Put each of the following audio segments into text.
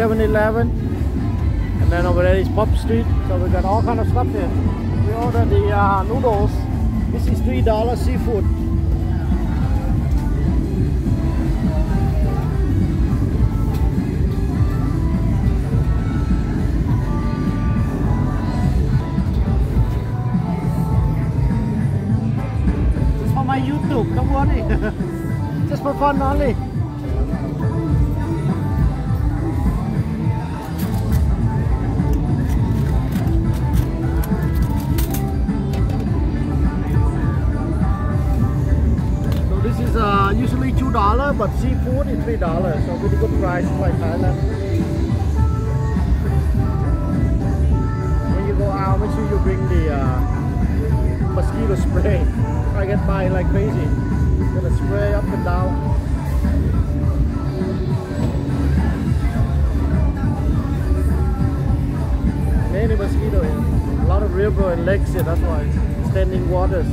Over 7-Eleven. And then over there is Pub Street. So we got all kind of stuff here. We ordered the uh, noodles. This is $3 seafood. For my YouTube, don't worry. Just for fun only. Uh, usually two dollar, but seafood is three dollars. So pretty good price like Thailand. When you go out, make sure you bring the uh, mosquito spray. I get by like crazy. Gonna spray up and down. Many mosquito here. A lot of river and lakes here, that's why. Standing waters.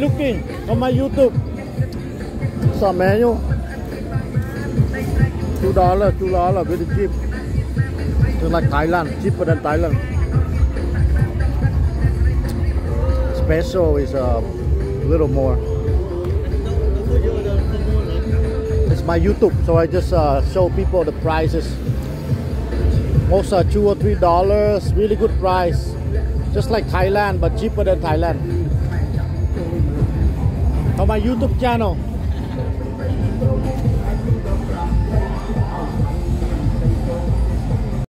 Looking on my YouTube. Some menu. Two dollar, two dollar, very cheap. Just like Thailand, cheaper than Thailand. Special is a little more. It's my YouTube, so I just uh, show people the prices. Most are two or three dollars, really good price. Just like Thailand, but cheaper than Thailand. On my YouTube channel.